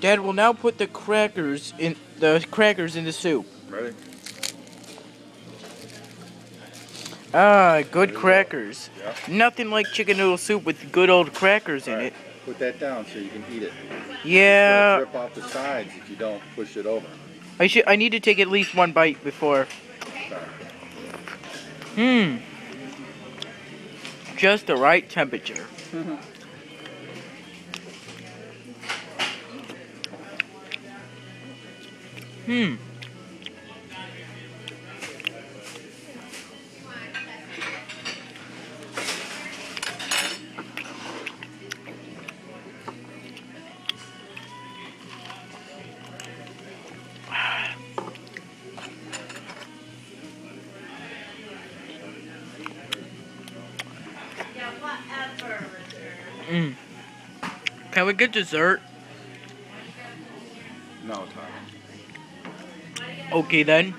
Dad will now put the crackers in the crackers in the soup. Ready? Ah, good crackers. Yeah. Nothing like chicken noodle soup with good old crackers in it. Put that down so you can eat it. Yeah, Rip off the sides if you don't push it over. I should. I need to take at least one bite before. Hmm. Just the right temperature. Hmm. Mm. Can we get dessert? No, Tom. Okay then.